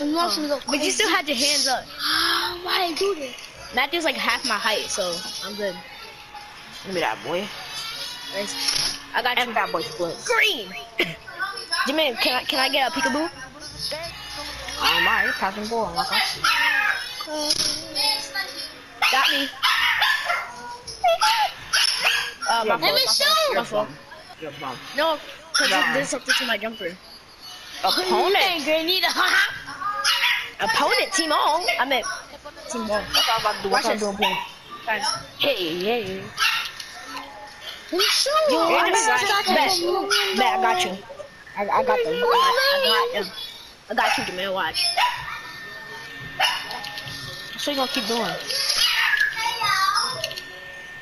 I'm not gonna go But you still had your hands up. Why I do this? Matthew's like half my height, so I'm good. Give me that boy. Nice. I got And you. that boy split. Green. Jimmy, can I can I get a peekaboo? I'm alright, passing the ball. Like I see. Got me. Uh, my Yeah, Let fault. me shoot. My fault. You're. No, because Nah. it did something to my jumper. Opponent. Grenada. Opponent, team all. I meant team ball. What I about to do? What Watch I do? Hey, hey. Let me shoot. Yo, I I just just got got bet. Bet, I got you. I, I got them. I, I got them. I got you, Jamil. Watch. So you gonna keep doing?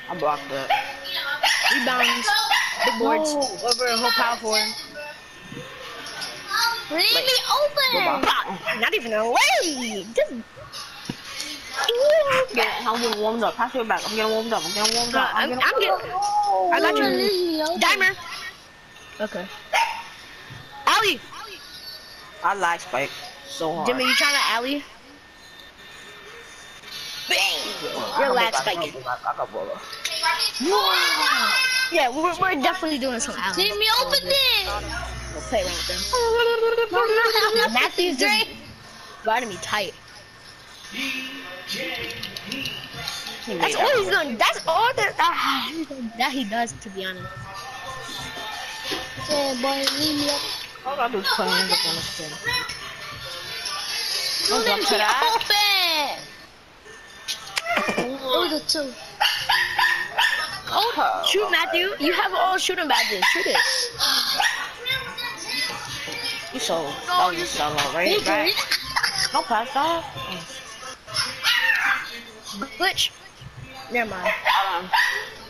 I blocked that. Rebounds. Big boards. No. Over a whole power forward. Leave Like- me open. Bah, Not even a way. Just Yeah, I'm getting warmed up. Pass it back. I'm getting warmed up. I'm getting warmed Uh, up. I'm, getting I'm getting. I got you. Leave me open. Dimer. Okay. Ali. I like Spike so hard. Jimmy, you trying to alley? Bang! I You're lag spiking. I got back, I got baller. Yeah, we're, we're definitely doing some alley. Leave me open then. We'll play around with them. Matthew's just guarding me tight. That's all he's doing. That's all that, ah, that he does, to be honest. Yeah, boy, leave me open. All I gotta do is put hands up on the spin. You Hold leave up me to that. open. It was a two. Hold her. Shoot, Matthew. You have all shooting badges. Shoot it. You so that was just solo, right? Right? No pass that. Glitch. Never mind. Um,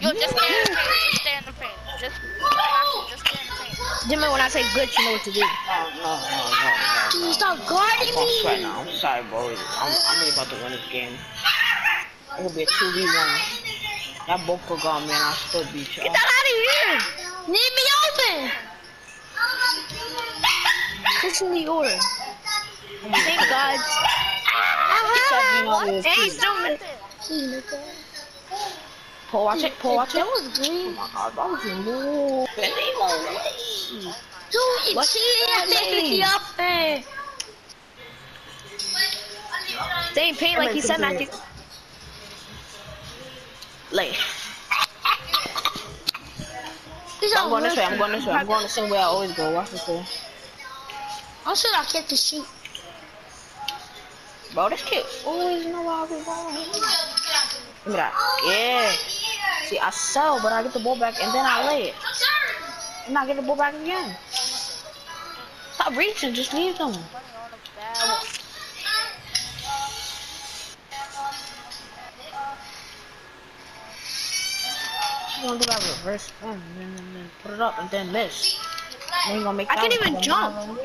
Yo, just stay in the paint. Just stay in the paint. Just, just stay in the paint. Jimmy, when I say glitch, you know what to do. no, no, no, no, no, no. Stop guarding I'm off right now. I'm sorry, bro. I'm, I'm about to win this game. It will be a 2v1. Y'all both forgot, man. I still beat y'all. Get that out of here. Leave me open. Officially order. Thank God. Ah, Hey, nigga. Paul, watch it. Paul, watch That was green. Oh my god, that was removed. Dude, you cheated. Me open. They ain't paying like he said, Matthew. Like, I'm going this way. I'm going this way. I'm going the same way I always go. Watch this way. I'm sure I get to shoot. Bro, this kid always know where I be going. Look at that. Yeah. See, I sell, but I get the ball back and then I lay it. And I get the ball back again. Stop reaching, just leave them. You gonna do that reverse spin and then, put it up and then miss. Then gonna make I can't even jump.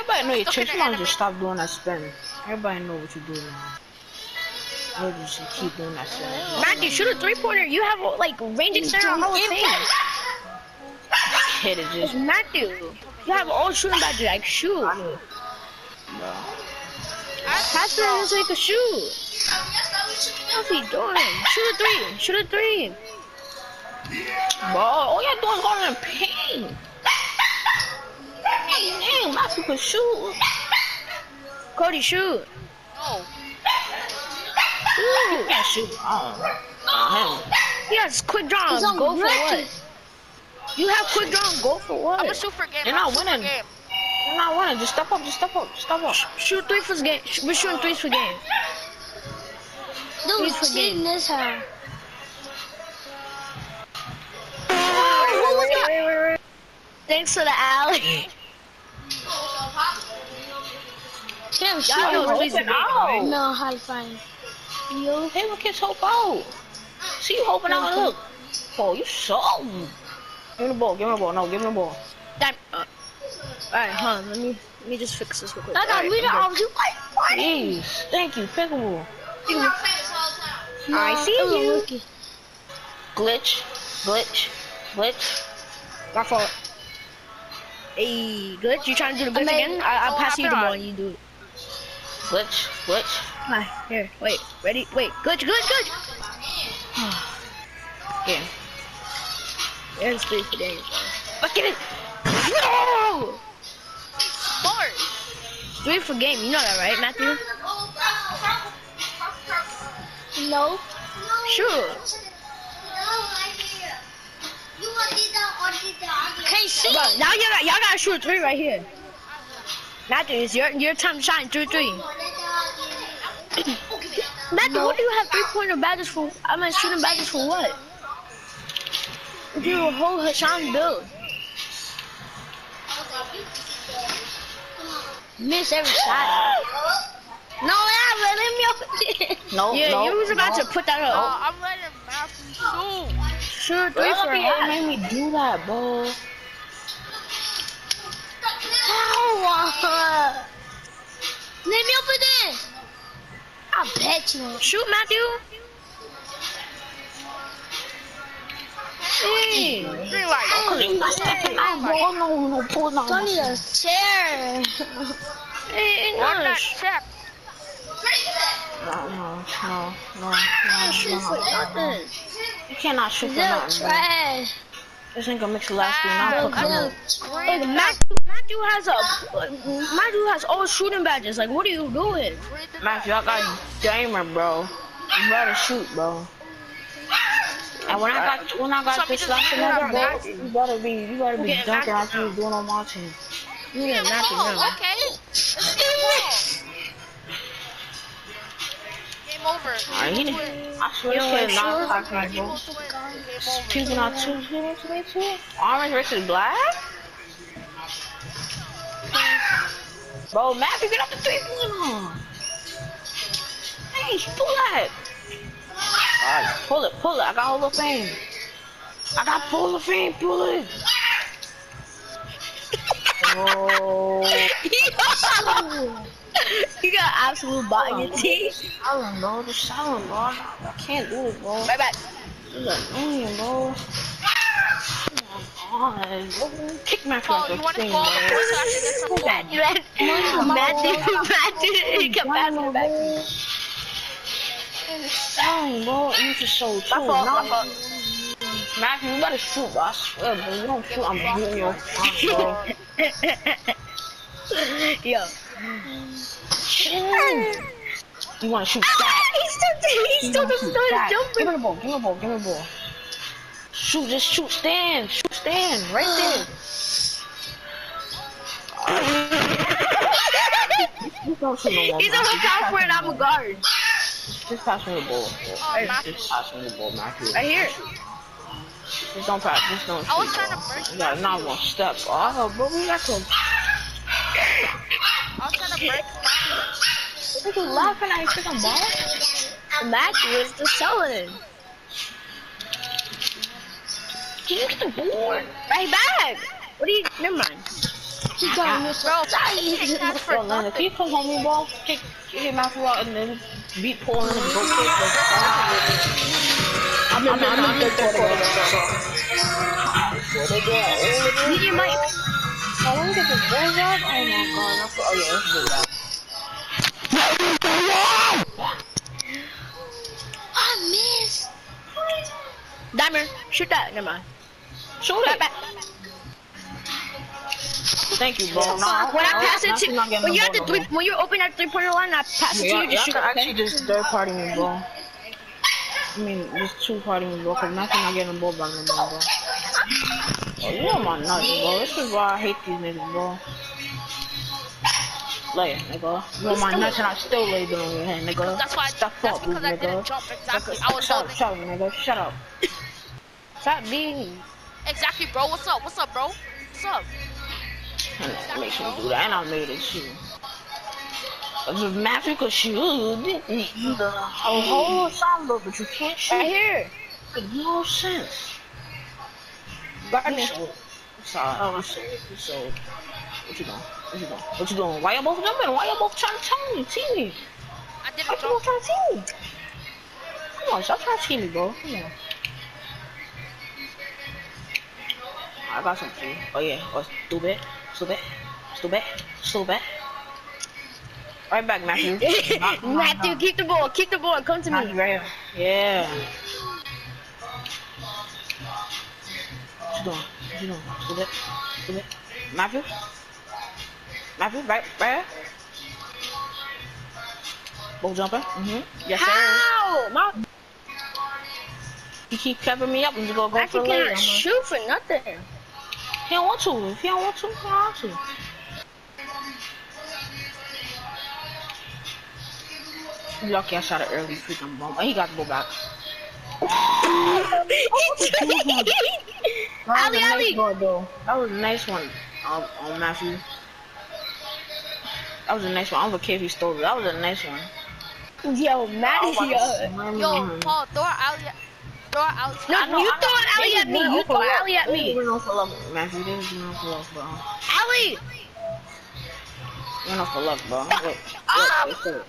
Everybody know your Look tricks. at You the might just stop doing that spin. Everybody know what you do now. You just keep doing that spin. Matthew, shoot a three pointer. You have like ranging center on of Fame. Hit it just. Matthew. You have all shooting badges. Like shoot. Pass it in so he can shoot. What's he doing? Shoot a three. Shoot a three. Bro, all y'all doing is going in pain. Matthew can shoot. Cody, shoot. No. You can't shoot. Oh, oh He has quick draw. Go for what? You have quick draw. Go for what? I'm gonna what? game. You're not winning. game. You're not winning. Just step up. Just step up. Just step up. Shoot three for game. We're shooting threes for game. Dude, He's for game. this hard. Thanks for the alley. Can't shoot. Him. know please Open make out. No, high five. Yo, Hey, what kids hope out? See you hoping out. Look. Oh, you so. Give me the ball. Give me the ball. No, give me the ball. That. Uh, Alright, huh? Let me let me just fix this real quick. I got rid of you. What? Please. Thank you. Pickable. I see it was a you. rookie. Glitch. Glitch. Glitch. My fault. Hey, good. You trying to do the glitch I made- again? I, I'll Oh, pass you the ball and you do it. Glitch, glitch. Hi, here. Wait. Ready? Wait. Glitch, glitch, glitch. Yeah. There's three for days. Fuck it. No! Bart. Three for game. You know that, right, Matthew? No. Sure. Can't see. Bro, now y'all got, y'all got to shoot three right here. Matthew, it's your, your time to shine. Three, three. Matthew, what do you have three-pointer badges for? I mean, shooting badges for what? Do a whole Hassan build. Miss every shot. No, yeah, let him yo. No, Yeah, no, you was about no. to put that Uh, up. I'm letting Matthew shoot. Shoot three Bro, for a made me do that, bro. How? Let me open it. I bet you. Shoot, Matthew. Hey. Green light. No, no, no, pull down. Don't need a chair. Hey, On that English. check. No, no, no, no, no, Shoot no, no. You cannot shoot for They're nothing, bro. trash. This ain't gonna make you last game. Now Bro, put them they're up. Like, Green Matthew, Matthew has a, Matthew has all shooting badges. Like, what are you doing? Green Matthew, I got gamer, bro. You better shoot, bro. And when I got when I got this just last put one, bro, Matthew. you better be you better be Okay, dunking Matthew. like you was doing on my team. You get Matthew Oh, now. okay. It's game ball. Game over. Alright, he didn't. I swear You this know kid not sure? talking, bro. Game over. People not two. Orange versus black. Bro, Matthew, get up the three pointer. Hey, pull that. Alright, pull it, pull it. I got Hall of Fame. I got Hall of Fame, pull it. Oh, you got absolute bot in your teeth. silent, bro. Just silent, bro. I can't do it, bro. Bye bye. This is annoying, bro. Oh my god, bro. Kick Matthew Oh, you want to thing, go on the bro. court so I can get some ball? Matthew, Matthew, Matthew, he kept passing it back. Dang, bro, you just so too. My fault, my Nah, fault. Matthew, you better shoot, bro. I swear, bro. You don't shoot, I'm beating your front, bro. Yo. You wanna shoot Ah, that? he still, he You still wanna doesn't shoot start that? Give me jumping. the ball, give me the ball, give me the ball. Shoot, just shoot, stand, shoot, stand, right there. Don't shoot no more, He's a Matthew. hook out for it, I'm a guard. Just pass me the ball. Oh, Matthew. Just pass me the ball, Matthew. Right here. Just don't pass, just don't shoot. I was trying to bro. break You got not one step. Oh, bro, we got to. I was trying to break Matthew. What you laughing at? You think I'm bad? Matthew is the selling. Can you get the board? Right back. What do you, never mind. He got me so Can't catch for Bro, if nothing. he come home with ball, kick, him out out and then beat Paul and go kick. Like, I'm, I'm, I'm, I'm, I'm, Need your mic. I want to get this ball out. Oh my god, I feel, oh yeah, let's do that. I miss. Dimer, shoot that. Never mind. Shoot it. back. Thank you, bro. Nah, When I pass it to, when you're at the three, when you're open at three pointer line, oh I pass it to you. Just shoot. I actually just third party me, bro. I mean, just two party me, bro, because Matthew not getting the ball back no more, bro. Oh, you know my nuts, bro. This is why I hate these niggas, bro. Lay it, nigga. You know my nuts and I still lay down on your head, nigga. That's why. Stop That's fuck, because I nigga. didn't jump exactly. I was shut up, shut up, nigga. Shut up. Stop being... Exactly, bro. What's up? What's up, bro? What's up? Make sure you do that, and I made it too. If Matthew could shoot, the whole samba, but you can't shoot. Right here. Makes no sense. Gardner. Sorry, oh, so, so, what you doing? What you doing? What you doing? Why y'all both jumping? Why y'all both trying to tell me? Team me. I Why didn't you jump. both trying to team me? Come on, stop trying to team me, bro. Come on. I got something for you. Oh yeah, oh, stupid. Stupid. Stupid. Stupid. Right back, Matthew. Matthew, keep the ball. Keep the ball. Come to Matthew, me. right. Yeah. What you doing? What you doing? Stupid. Stupid. Matthew? Matthew, right, right. Ball jumper. Mm-hmm. Yes, sir. How? My You keep covering me up. I'm just gonna go Matthew for the later. cannot shoot for nothing. He don't want to. If he don't want to, he don't want to. You Lucky I shot it early, freaking bomb. Oh, he got to go back. That was a nice Ali. ball, though. That was a nice one, um, um, Matthew. That was a nice one. I don't care if he stole it. That was a nice one. Yo, Matty, yo. Yo, Paul, throw an alley. Throw an alley. No, I you I know. throw an alley at me. You off throw for an alley at They me. went off for luck, Matthew. They just went off for luck, bro. Ali. Went off for luck, bro. Look, Ah. look, look.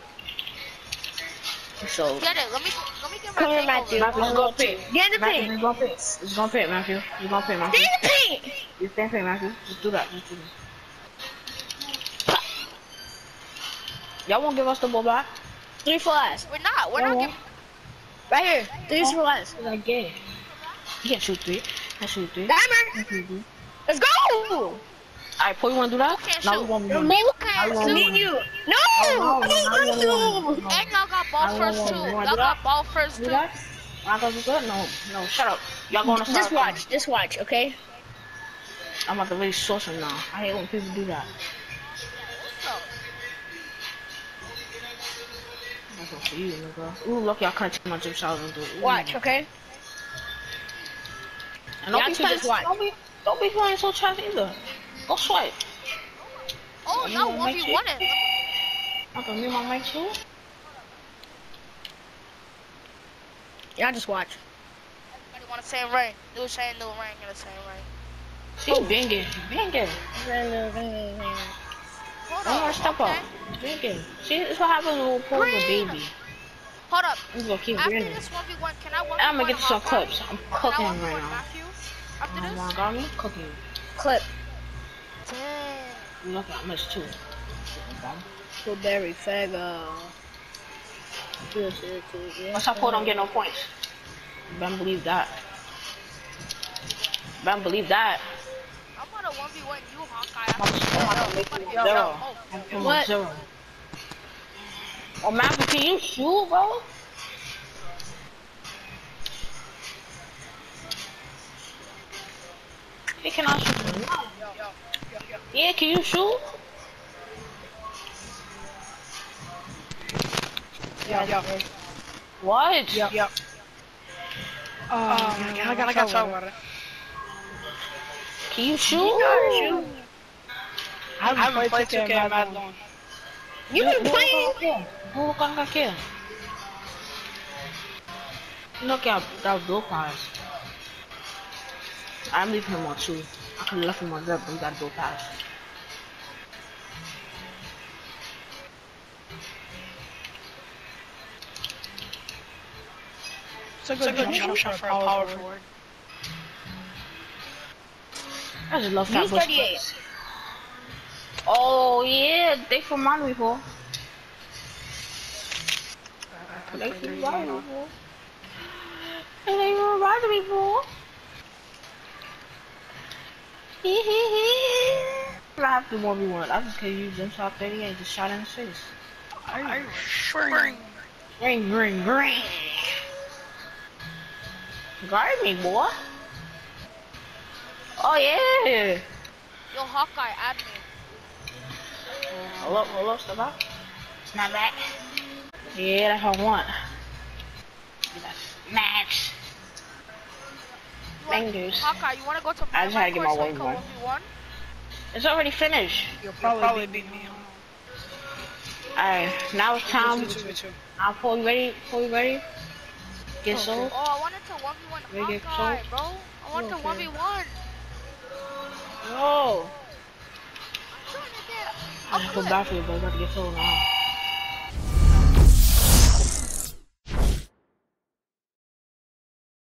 So, Get it. Let me let me get Come here, my Matthew. thing over. Matthew, just go pit. Get in the Matthew, paint. just go pit. Just go pit, Matthew. Just go pit, Matthew. Stay in the paint. You stay pit, Matthew. Just do that. Just do that. Y'all won't give us the ball back? Three for less. We're not. We're Y'all not won't? giving. Right here. Three for less. It's like gay. You can't shoot three. I shoot three. Timer. Let's go. Alright, Paul, you wanna do that? Who can't No, shoot? we won't do Me, that. me, I won't me and you. no, No. no, no, no. And y'all got ball first too. you wanna Y'all got ball first too. that? Not gonna do that? No, no, shut up. Y'all going to Just watch. Just watch. Okay. I'm about to really source him now. I hate when people do that. That's one for you, nigga. Ooh, lucky I couldn't take my jump shot and do it. Watch. Okay. And don't Y'all be playing, just watch. don't be, don't be playing so trash either. Go swipe. Oh, no, wanna one make v one it. I can mute my mic too. Y'all just watch. Everybody want the same ring. New chain, new ring, and the same ring. See, bang it, bang it. Hold Don't up. wanna step okay. up. Bang it. See, this is what happens when we pull the baby. Hold up. I'm gonna keep After grinning. this one v one, can I one I'm gonna get you some clips. I'm cooking right now. Matthew? After Oh this? my god, I'm cooking. Clip. Damn. You look at much too. Blueberry Fago. What's up, Paul? Don't get no points. Ben believe that. Ben believe that. Yo, yo, oh. On What? Oh, Matthew, can you shoot, bro? He cannot shoot. Yeah, can you shoot? Yeah, yeah. What? Yeah. Oh, my God, I gotta get some. Can you shoot? shoot. I haven't played 2K in mad long. You been playing? Who can I kill? Look at that dope pass. I'm leaving him on two. I could have left him on zero, but he got dope pass. It's a good jump shot for a power forward. I just love that bush 38. Oh yeah, they from mine before. They from before. And they were right before. I have to 1v1. I just could use them shot 38 just shot in the face. I spring. Ring, ring, ring. Guard me, boy. Oh yeah. Yo, Hawkeye, add me. Oh, hello, hello, hold up, step out. It's not back. Yeah, that's what I want. That's max. You want- Fingers. Hawkeye, you wanna go to I just had to get my court so we one can one. 1v1? It's already finished. You'll probably beat me. Alright, now it's time. Two v two. Now, Paul, you ready? Paul, you ready? Get sold. Oh, I wanted to 1v1 Hawkeye, bro. I want to Okay. 1v1. No. I'm trying to a bad for you, but I gotta get sold now.